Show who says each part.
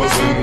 Speaker 1: was in